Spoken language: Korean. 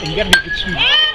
Enggak dikit semua.